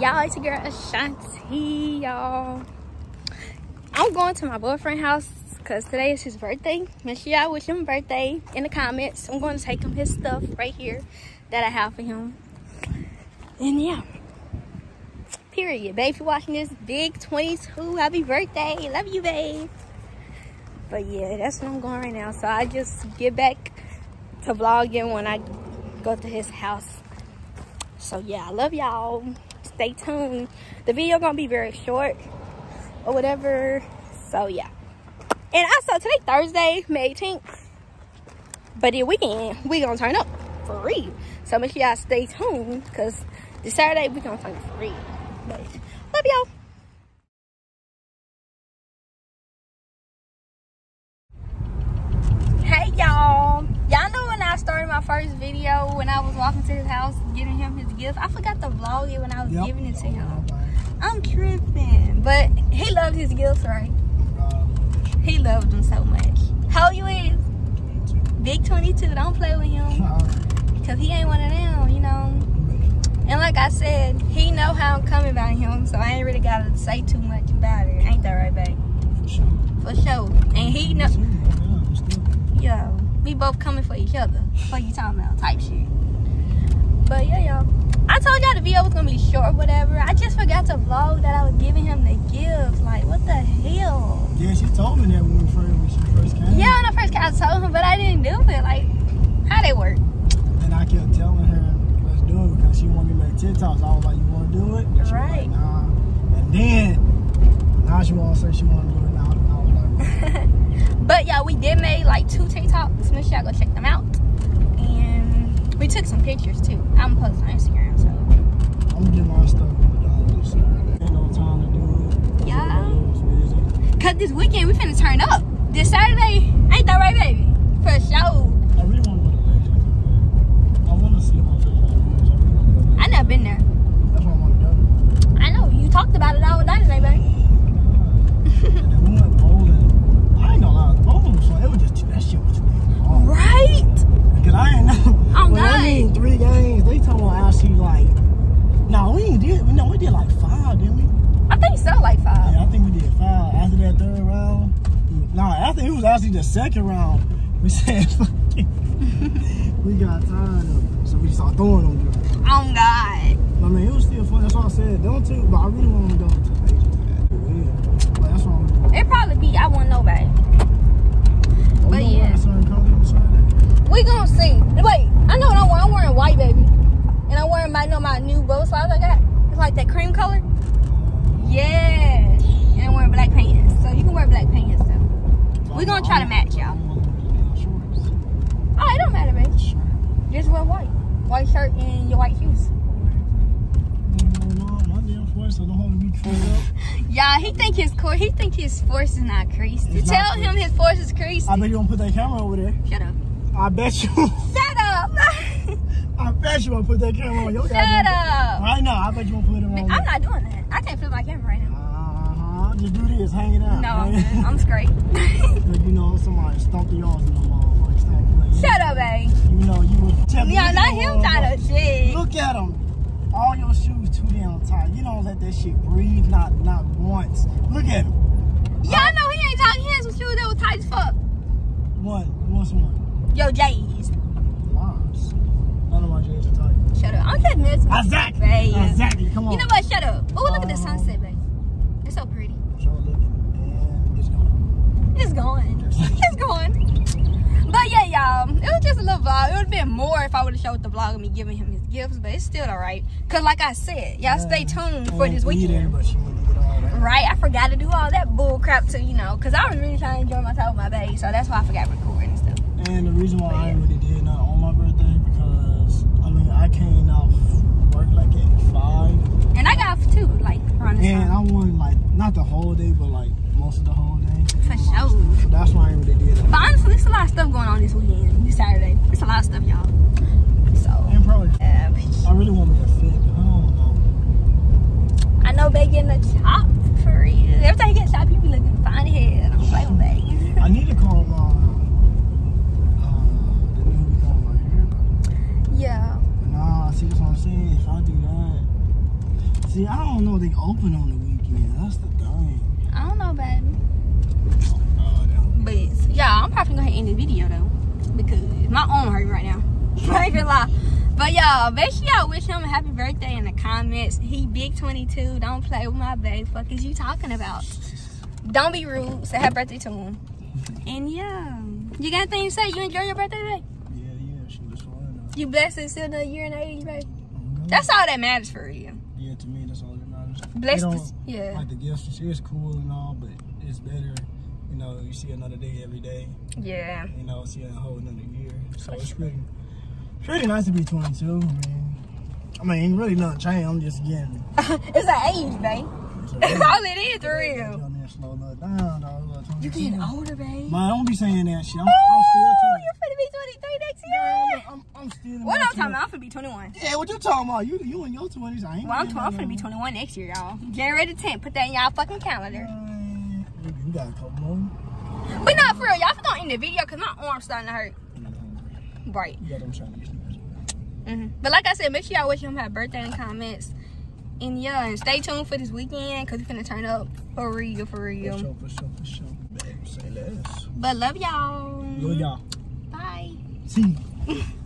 y'all? It's your girl Ashanti, y'all. I'm going to my boyfriend's house because today is his birthday. Make sure y'all wish him birthday in the comments. I'm going to take him his stuff right here that I have for him. And yeah. Period. Babe, if you're watching this, big 22, happy birthday. Love you, babe. But yeah, that's what I'm going right now. So I just get back to vlogging when I go to his house. So yeah, I love y'all. Stay tuned. The video gonna be very short or whatever. So yeah. And also today Thursday, May 18th. But the weekend, we gonna turn up for real. So make sure y'all stay tuned because this Saturday we gonna turn up for real. But love y'all. Hey y'all. Y'all know when I started my first video when I was walking to his house giving him his gift. I forgot to vlog it when I was Yep. giving it to him. I'm tripping. But he loved his gifts, right? He loved them so much. How old you is? Big 22. Don't play with him. Because he ain't one of them, you know. And like I said, he know how I'm coming about him. So I ain't really got to say too much about it. Ain't that right, babe? For sure. For sure. And he know. Yo, we both coming for each other. What you talking about? Type shit. But yeah, y'all. I told y'all the video was gonna be short or whatever. I just forgot to vlog that I was giving him the gifts. Like, what the hell? Yeah, she told me that when we first when she first came. Yeah, when I first got told him, but I didn't do it. Like, how they work? And I kept telling her, let's do it because she wanted me to make TikToks. I was like, you want to do it? And was Right. Like, nah. And then now she want to say she want to do it now. I was like, But yeah, we did make like two TikToks. Make sure y'all go check them out. And we took some pictures too. I'm gonna post on Instagram. So I'm gonna get my stuff. done this Saturday. Ain't no time to do it. Yeah. Everybody was busy. cause this weekend we finna turn up. This Saturday, ain't that right, baby? For sure. I really want to go to Lexington. I want to see my first I really want to I never been there. go. That's why I want to go. I know you talked about it all night today, baby. And then we went bowling. I ain't gonna lie, bowling was fun. It was just that shit was too damn long. Right? Because I ain't know. Oh, when I God. mean three games, they told me actually like. No, we ain't did. No, we did like five, didn't we? I think like five. Yeah, I think we did five after that third round. No, after it was actually the second round. We said we got tired of it, so we just started throwing them. There. Oh God. I mean, it was still fun. That's why I said don't too. But I really want to go to the Yeah, but that's why I'm. It probably be. I wouldn't know, babe. But yeah. a certain color on Saturday. We gonna see. Wait, I know what I'm wearing. I'm wearing white, baby. And I'm wearing my, you know, my new bow slides I got. It's like that cream color. Yeah. And I'm wearing black pants. So you can wear black pants too. We gonna try to match, y'all. Oh, it don't matter, bitch. Just wear white. White shirt and your white shoes. Y'all, he think his core, he think his force is not creased. It's Tell not him his force is creased. I bet you won't put that camera over there. Shut up. I bet you. Shut up. I bet you won't put that camera on your Shut goddamn- up. Right now, I bet you won't put it on. I'm not doing that. I can't flip my camera right now. Uh huh. Just do this, hang it out. No, I'm good. I'm straight. Like, you know, somebody stumped the yards in the motherfucker. Stank place. Shut up, babe. You know, you telling Yeah, not him trying to shit. Look at him. All your shoes too damn tight. You don't let that shit breathe, not not once. Look at him. Y'all know he ain't talking. He had some shoes that was tight as fuck. One, what's one? Yo, J's. Mars. None of my J's. Shut up. I'm messing. with Exactly. babe. Exactly. Come on. You know what? Shut up. Oh, look at the Uh, sunset, babe. It's so pretty. So it's gone. It's gone. It's gone. But yeah, y'all, it was just a little vlog. It would have been more if I would have showed the vlog of me giving him his gifts, but it's still alright. Cause like I said, y'all stay tuned for this weekend. but she wouldn't get all that. Right, I forgot to do all that bull crap too, you know, cause I was really trying to enjoy my time with my baby, so that's why I forgot recording and stuff. And the reason why I ain't really did nothing on my birthday I mean I came off work like at five, And I got two, like around this and time. I won like not the whole day, but like most of the whole day. For sure. So that's why I ain't really did it. But honestly, it's a lot of stuff going on this weekend, this Saturday. It's a lot of stuff, y'all. So, And probably. I really want me to fit. I don't know. I know they getting the chop for real. Every time you get chopped, you be looking fine as hell. I'm like, babe. I need to call my uh, the new we call my hair. Yeah. Nah, see I'm saying. If I do that, see See, I don't know they open on the weekend. That's the thing. I don't know, baby. Oh, no. But yeah, I'm probably gonna end the video though because my arm hurt right now. I ain't gonna lie. But y'all, make sure y'all wish him a happy birthday in the comments. He big 22. Don't play with my baby. Fuck is you talking about? Don't be rude. Say happy birthday to him. And yeah, you got anything to say? You enjoy your birthday today? Yeah, yeah, she was fine. You blessed and still another year and age, baby. Though. That's all that matters for you. Yeah, to me, that's all that matters. Blessed, You know, yeah, Like the gifts, it's- it's cool and all, but it's better. You know, you see another day every day. yeah. You know, see a whole another year. So For it's sure. pretty, it's pretty nice to be 22. I mean, I mean, really nothing changed. I'm just getting. it's an age, babe. That's all it is for real. Slow down, dog. You 22. getting older, babe. Man, don't be saying that shit. I'm, I'm still 20. you're finna be 23 next Yeah, year. look, I'm, I'm still in What I'm talking 20s. about, I'm finna be 21. Yeah, what you talking about? You you in your 20s. I ain't Well, I'm, been tw- I'm that finna be 21 next year, y'all. January the 10th. Put that in y'all fucking calendar. Man, You got a couple more. But not for real, y'all for gonna end the video because my arm's starting to hurt. Right. got them Chinese niggas. hmm But like I said, make sure y'all wish him happy birthday in the comments. And yeah, and stay tuned for this weekend because we're going to turn up for real, for For real. sure, for sure, for sure. Babe, say less. But love y'all. Love y'all. Bye. See.